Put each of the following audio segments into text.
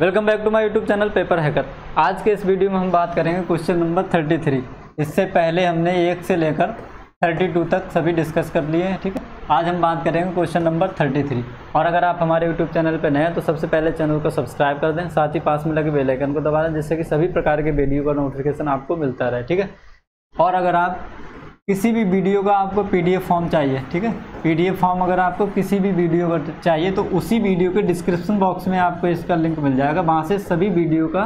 Welcome back to my YouTube channel Paper Hacker. आज के इस वीडियो में हम बात करेंगे क्वेश्चन नंबर 33 इससे पहले हमने एक से लेकर 32 तक सभी डिस्कस कर लिए हैं, ठीक है? आज हम बात करेंगे क्वेश्चन नंबर 33 और अगर आप हमारे यूट्यूब चैनल पर नए हैं तो सबसे पहले चैनल को सब्सक्राइब कर दें, साथ ही पास में लगे बेल आइकन को दबा दें, जिससे कि सभी प्रकार के वीडियो का नोटिफिकेशन आपको मिलता रहे, ठीक है? और अगर आप किसी भी वीडियो का आपको पीडीएफ फॉर्म चाहिए, ठीक है? पीडीएफ फॉर्म अगर आपको किसी भी वीडियो का चाहिए तो उसी वीडियो के डिस्क्रिप्शन बॉक्स में आपको इसका लिंक मिल जाएगा। वहाँ से सभी वीडियो का,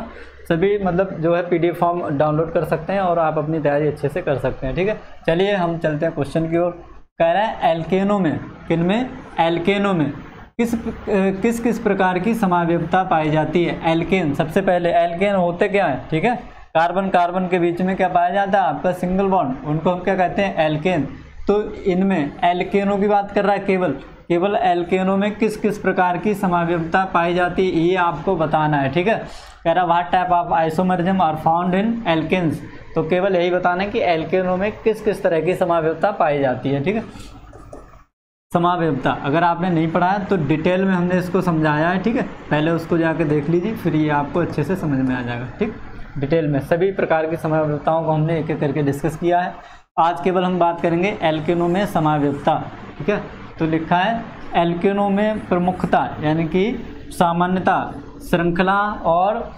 सभी मतलब जो है पीडीएफ फॉर्म डाउनलोड कर सकते हैं और आप अपनी तैयारी अच्छे से कर सकते हैं, ठीक है? चलिए हम चलते हैं क्वेश्चन की ओर। कह रहा है, एल्केनो में, किन में? एल्केनो में। किस किस किस प्रकार की समाव्यवता पाई जाती है? एल्केन, सबसे पहले एल्केन होते क्या है, ठीक है? कार्बन कार्बन के बीच में क्या पाया जाता है? आपका सिंगल बॉन्ड उनको हम क्या कहते हैं? एल्केन तो इनमें एल्केनों की बात कर रहा है केवल। केवल एल्केनों में किस किस प्रकार की समाव्यवता पाई जाती है, ये आपको बताना है, ठीक है? कह रहा what type of isomerism are found in alkanes तो केवल यही बताना है कि एल्केनों में किस किस तरह की समाव्यवता पाई जाती है, ठीक है? समाव्यवता अगर आपने नहीं पढ़ा है तो डिटेल में हमने इसको समझाया है, ठीक है? पहले उसको जाके देख लीजिए, फिर ये आपको अच्छे से समझ में आ जाएगा, ठीक? डिटेल में सभी प्रकार की समाव्यवताओं को हमने एक एक करके डिस्कस किया है। आज केवल हम बात करेंगे एल्केनो में समाव्यवता ठीक है? तो लिखा है एल्केनो में प्रमुखता, यानी कि सामान्यता, श्रृंखला और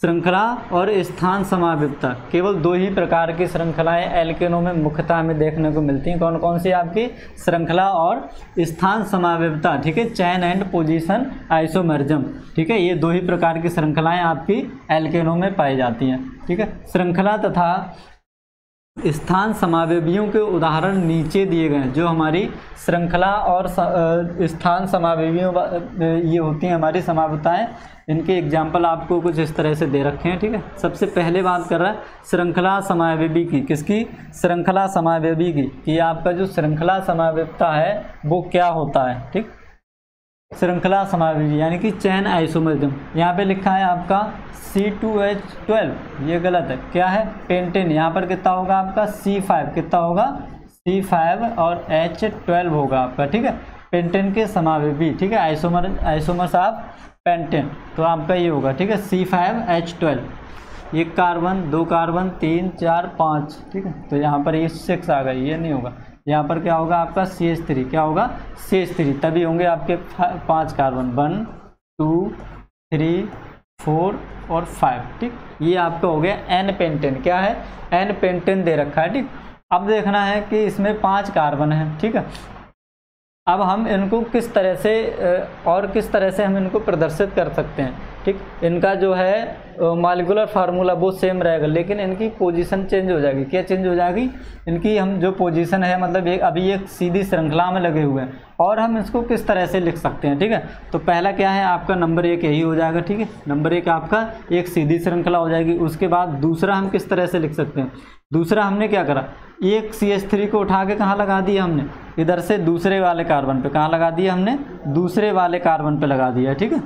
श्रृंखला और स्थान समाविपता केवल दो ही प्रकार की श्रृंखलाएँ एल्केनों में मुख्यता में देखने को मिलती हैं। कौन कौन सी आपकी? श्रृंखला और स्थान समाविपता ठीक है चैन एंड पोजीशन आइसोमर्जम। ठीक है, ये दो ही प्रकार की श्रृंखलाएँ आपकी एल्केनों में पाई जाती हैं। ठीक है, श्रृंखला तथा स्थान समावेवियों के उदाहरण नीचे दिए गए हैं, जो हमारी श्रृंखला और स्थान समावेवियों ये होती हैं, हमारी समावताएँ इनके एग्ज़ाम्पल आपको कुछ इस तरह से दे रखे हैं, ठीक है? सबसे पहले बात कर रहा है, श्रृंखला समावेवी की। किसकी? श्रृंखला समावेवी की। कि आपका जो श्रृंखला समावेवता है, वो क्या होता है, ठीक? श्रृंखला समावेवी यानी कि चैन आइसोमरिज्म। यहाँ पे लिखा है आपका सी टू एच ट्वेल्व ये गलत है। क्या है? पेंटेन। यहाँ पर कितना होगा आपका? सी फाइव कितना होगा? सी फाइव और एच ट्वेल्व होगा आपका, ठीक है? पेंटेन के समावेवी ठीक है? Isomer isomers of pentane. तो आपका ये होगा, ठीक है? सी फाइव एच ट्वेल्व एक कार्बन, दो कार्बन, तीन, चार, पाँच, ठीक है? तो यहाँ पर ये सिक्स आ गई, ये नहीं होगा। यहाँ पर क्या होगा आपका? C H three. क्या होगा? C H three. तभी होंगे आपके पाँच carbon one, two, three, four और फाइव। ठीक? ये आपका हो गया एन पेंटेन क्या है? एन पेंटेन दे रखा है। ठीक? अब देखना है कि इसमें पाँच कार्बन है। ठीक है? अब हम इनको किस तरह से और किस तरह से हम इनको प्रदर्शित कर सकते हैं? ठीक? इनका जो है मालिकुलर फार्मूला वो सेम रहेगा, लेकिन इनकी पोजीशन चेंज हो जाएगी। क्या चेंज हो जाएगी? इनकी हम जो पोजीशन है मतलब एक अभी एक सीधी श्रृंखला में लगे हुए हैं, और हम इसको किस तरह से लिख सकते हैं, ठीक है? तो पहला क्या है, आपका नंबर एक यही हो जाएगा, ठीक है? नंबर एक आपका एक सीधी श्रृंखला हो जाएगी, उसके बाद दूसरा हम किस तरह से लिख सकते हैं? दूसरा हमने क्या करा? एक सी एच थ्री को उठा के कहाँ लगा दिया हमने? इधर से दूसरे वाले कार्बन पे। कहाँ लगा दिया हमने? दूसरे वाले कार्बन पे लगा दिया, ठीक है?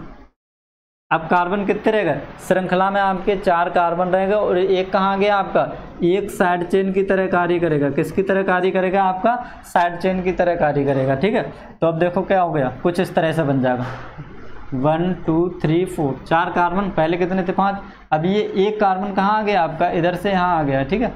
अब कार्बन कितने रह गए? श्रृंखला में आपके चार कार्बन रहेगा और एक कहाँ गया आपका? एक साइड चेन की तरह कार्य करेगा। किसकी तरह कार्य करेगा? आपका साइड चेन की तरह कार्य करेगा, ठीक है? तो अब देखो क्या हो गया। कुछ इस तरह से बन जाएगा। वन टू थ्री फोर चार कार्बन पहले कितने थे? पाँच। अब ये एक कार्बन कहाँ आ गया? आपका इधर से यहाँ आ गया, ठीक है?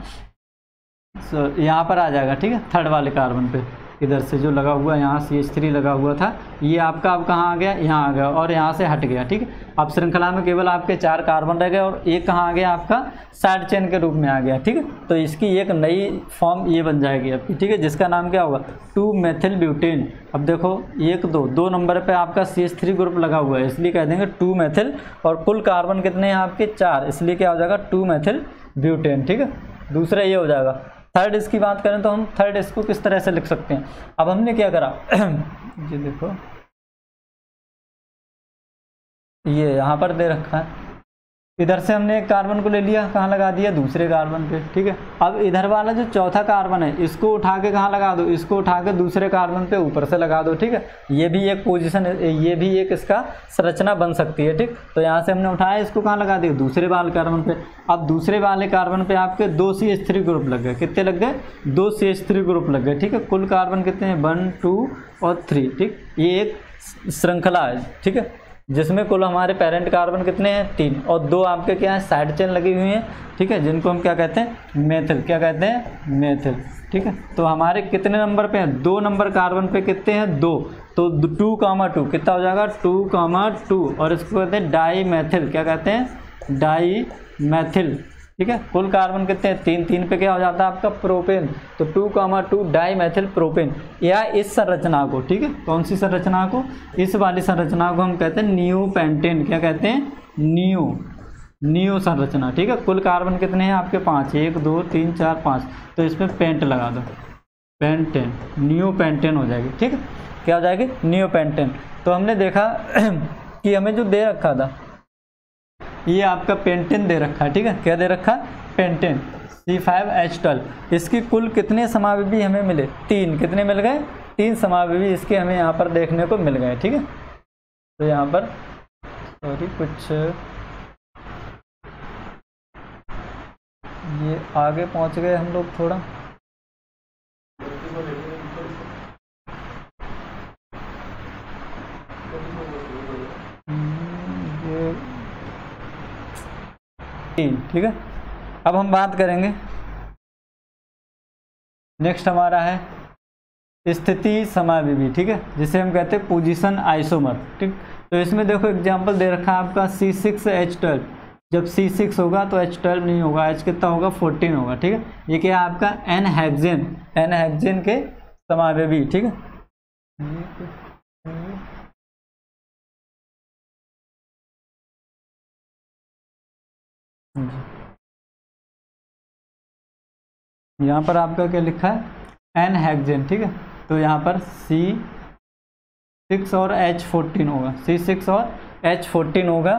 सो यहाँ पर आ जाएगा, ठीक है? थर्ड वाले कार्बन पे। इधर से जो लगा हुआ, यहाँ सी एच थ्री लगा हुआ था। ये आपका अब कहाँ आ गया? यहाँ आ गया और यहाँ से हट गया, ठीक है? अब श्रृंखला में केवल आपके चार कार्बन रह गए और एक कहाँ आ गया? आपका साइड चेन के रूप में आ गया, ठीक है? तो इसकी एक नई फॉर्म ये बन जाएगी आपकी ठीक है? जिसका नाम क्या होगा? टू मेथिल ब्यूटेन अब देखो, एक, दो दो नंबर पर आपका सी एच थ्री ग्रुप लगा हुआ है, इसलिए कह देंगे टू मेथिल और कुल कार्बन कितने हैं आपके? चार। इसलिए क्या हो जाएगा? टू मेथिल ब्यूटेन ठीक है? दूसरा ये हो जाएगा। थर्ड इसकी बात करें तो हम थर्ड इसको किस तरह से लिख सकते हैं? अब हमने क्या करा? जी देखो। ये यहाँ पर दे रखा है। इधर से हमने एक कार्बन को ले लिया, कहाँ लगा दिया? दूसरे कार्बन पे, ठीक है? अब इधर वाला जो चौथा कार्बन है, इसको उठा के कहाँ लगा दो? इसको उठा के दूसरे कार्बन पे ऊपर से लगा दो, ठीक है? ये भी एक पोजीशन ये भी एक इसका संरचना बन सकती है, ठीक? तो यहाँ से हमने उठाया, इसको कहाँ लगा दिया? दूसरे वाले कार्बन पे। अब दूसरे वाले कार्बन पे आपके दो सी एच थ्री ग्रुप लग गए। कितने लग गए? दो सी एच थ्री ग्रुप लग गए, ठीक है? कुल कार्बन कितने हैं? वन टू और थ्री ठीक? ये एक श्रृंखला है, ठीक है? जिसमें कुल हमारे पेरेंट कार्बन कितने हैं? तीन। और दो आपके क्या है? साइड चेन लगी हुई हैं। ठीक है? जिनको हम क्या कहते हैं? मेथिल क्या कहते हैं? मेथिल ठीक है? तो हमारे कितने नंबर पे हैं? दो नंबर कार्बन पे कितने हैं? दो। तो टू कामा टू कितना हो जाएगा? टू कामा टू और इसको कहते हैं डाई मैथिल क्या कहते हैं? डाई मैथिल ठीक है? कुल कार्बन कितने हैं? तीन तीन पे क्या हो जाता है आपका? प्रोपेन। तो two comma two dimethyl propane. या इस संरचना को, ठीक है? कौन सी संरचना को? इस वाली संरचना को हम कहते हैं न्यू पेंटेन क्या कहते हैं? न्यू। न्यू संरचना, ठीक है? कुल कार्बन कितने हैं आपके? पाँच। एक, दो, तीन, चार, पाँच। तो इसमें पेंट लगा दो। पेंटेन। न्यू पेंटेन हो जाएगी, ठीक है? क्या हो जाएगी? न्यू पेंटेन तो हमने देखा कि हमें जो दे रखा था ये आपका पेंटेन दे रखा है ठीक है? क्या दे रखा? Pentane. C five H twelve इसकी कुल कितने समावेशी हमें मिले? तीन। कितने मिल गए? तीन समावेशी इसके हमें यहाँ पर देखने को मिल गए, ठीक है? तो यहाँ पर सॉरी कुछ, ये आगे पहुँच गए हम लोग थोड़ा ये तीन ठीक है? अब हम बात करेंगे। नेक्स्ट हमारा है स्थिति समाविधि ठीक है? जिसे हम कहते हैं पोजीशन आइसोमर ठीक? तो इसमें देखो एग्जांपल दे रखा है आपका सी सिक्स एच ट्वेल्व जब सी सिक्स होगा तो एच ट्वेल्व नहीं होगा एच कितना होगा? फोर्टीन होगा, ठीक है? ये क्या है आपका एन हेक्जेन एन हेक्जेन के समावेवी ठीक है? यहाँ पर आपका क्या लिखा है? एन हेक्जेन ठीक है? तो यहाँ पर सी सिक्स और एच फोर्टीन होगा। सी सिक्स और एच फोर्टीन होगा।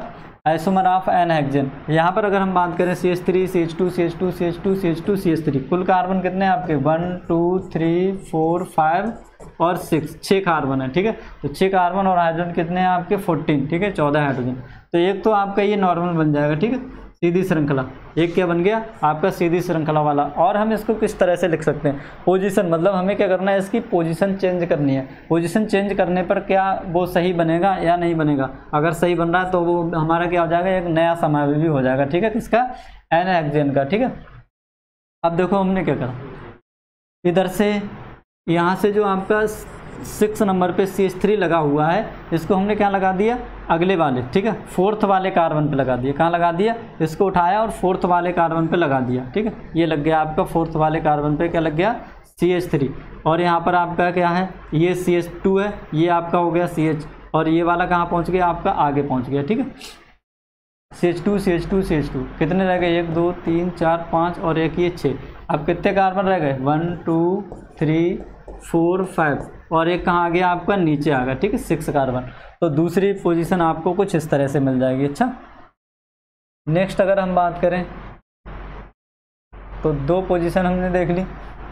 आइसोमर ऑफ़ एन हेक्जेन यहाँ पर अगर हम बात करें C H three C H two C H two C H two C H two C H three कुल कार्बन कितने हैं आपके? One two three four five और सिक्स छः कार्बन है, ठीक है? तो छः कार्बन और हाइड्रोजन कितने हैं आपके? फोर्टीन ठीक है? चौदह हाइड्रोजन तो एक तो आपका ये नॉर्मल बन जाएगा, ठीक है? सीधी श्रृंखला। एक क्या बन गया? आपका सीधी श्रृंखला वाला। और हम इसको किस तरह से लिख सकते हैं? पोजीशन मतलब हमें क्या करना है इसकी? पोजीशन चेंज करनी है। पोजीशन चेंज करने पर क्या वो सही बनेगा या नहीं बनेगा? अगर सही बन रहा है तो वो हमारा क्या हो जाएगा? एक नया समावेशी हो जाएगा। ठीक है? किसका? एन एक्जेन का। ठीक है? अब देखो हमने क्या करा। इधर से, यहाँ से जो आपका सिक्स नंबर पे सी लगा हुआ है, इसको हमने क्या लगा दिया? अगले वाले, ठीक है? फोर्थ वाले कार्बन पे लगा दिया। कहाँ लगा दिया? इसको उठाया और फोर्थ वाले कार्बन पे लगा दिया, ठीक है? ये लग गया आपका फोर्थ वाले कार्बन पे, क्या लग गया? सी एच थ्री और यहाँ पर आपका क्या है? ये सी एच टू है, ये आपका हो गया सी एच और ये वाला कहाँ पहुँच गया? आपका आगे पहुँच गया, ठीक है? C H two C H two C H two कितने रह गए? एक, दो, तीन, चार, पाँच और एक, ये छः। अब कितने कार्बन रह गए? One two three four five और एक कहाँ आ गया? आपका नीचे आ गया, ठीक है? Six carbon. तो दूसरी पोजीशन आपको कुछ इस तरह से मिल जाएगी अच्छा? नेक्स्ट अगर हम बात करें तो दो पोजीशन हमने देख ली।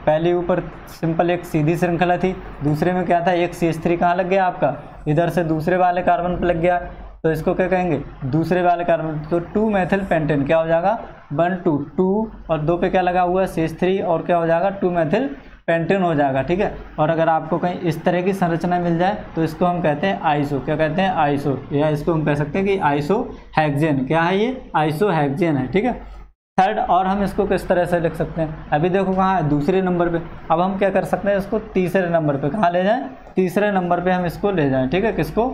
पहले ऊपर सिंपल एक सीधी श्रृंखला थी, दूसरे में क्या था, एक सी एच थ्री कहाँ लग गया आपका? इधर से दूसरे वाले कार्बन पर लग गया। तो इसको क्या कहेंगे? दूसरे वाले कार्बन तो टू मैथिल पेंटेन क्या हो जाएगा? वन टू टू और दो पे क्या लगा हुआ है? सी एच थ्री और क्या हो जाएगा? टू मैथिल पेंटेन हो जाएगा, ठीक है? और अगर आपको कहीं इस तरह की संरचना मिल जाए तो इसको हम कहते हैं आइसो। क्या कहते हैं? आइसो। या इसको हम कह सकते हैं कि आइसो हैगजेन क्या है ये? आइसो हैगजेन है, ठीक है? थर्ड और हम इसको किस तरह से लिख सकते हैं? अभी देखो कहाँ है, दूसरे नंबर पे। अब हम क्या कर सकते हैं इसको तीसरे नंबर पे? कहाँ ले जाएँ? तीसरे नंबर पे हम इसको ले जाएँ, ठीक है? किसको?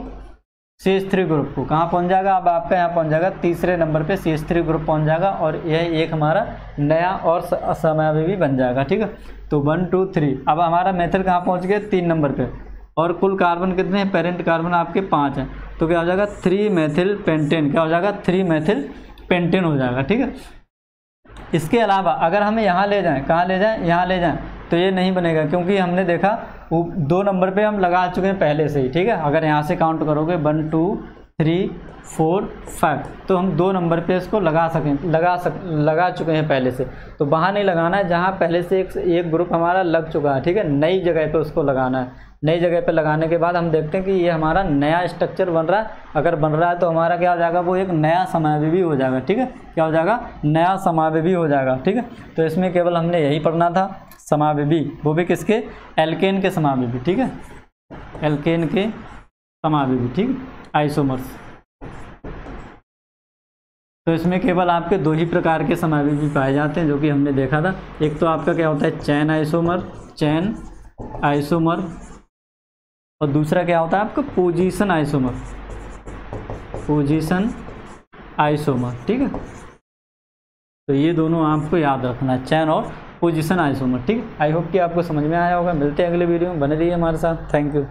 सी एच थ्री ग्रुप को। कहाँ पहुँच जाएगा? अब आपका यहाँ पहुँच जाएगा तीसरे नंबर पे सी एच थ्री ग्रुप पहुँच जाएगा और यह एक हमारा नया और समय भी बन जाएगा, ठीक है? तो वन, टू, थ्री। अब हमारा मेथड कहाँ पहुँच गया? तीन नंबर पे। और कुल कार्बन कितने हैं? पेरेंट कार्बन आपके पाँच हैं। तो क्या हो जाएगा? Three methyl pentane. क्या हो जाएगा? थ्री मेथिल पेंटेन हो जाएगा, ठीक है? इसके अलावा अगर हम यहाँ ले जाएँ, कहाँ ले जाएँ? यहाँ ले जाएँ। तो ये नहीं बनेगा, क्योंकि हमने देखा दो नंबर पे हम लगा चुके हैं पहले से ही, ठीक है? अगर यहाँ से काउंट करोगे one two three four five तो हम दो नंबर पे इसको लगा सकें, लगा सक, लगा चुके हैं पहले से। तो वहाँ नहीं लगाना है, जहाँ पहले से एक एक ग्रुप हमारा लग चुका है, ठीक है? नई जगह पे उसको लगाना है। नई जगह पे लगाने के बाद हम देखते हैं कि ये हमारा नया स्ट्रक्चर बन रहा है। अगर बन रहा है तो हमारा क्या हो जाएगा? वो एक नया समावय भी हो जाएगा, ठीक है? क्या हो जाएगा? नया समावय भी हो जाएगा, ठीक है? तो इसमें केवल हमने यही पढ़ना था समावय वो भी किसके? एल्केन के समावय ठीक है? एल्केन के समावय ठीक है? आइसोमर्स तो इसमें केवल आपके दो ही प्रकार के समावेशी पाए जाते हैं, जो कि हमने देखा था। एक तो आपका क्या होता है? चैन आइसोमर चैन आइसोमर और दूसरा क्या होता है आपका? पोजीशन आइसोमर पोजीशन आइसोमर ठीक है? तो ये दोनों आपको याद रखना है चैन और पोजीशन आइसोमर ठीक है? आई होप कि आपको समझ में आया होगा। मिलते हैं अगले वीडियो में। बने रहिए हमारे साथ। Thank you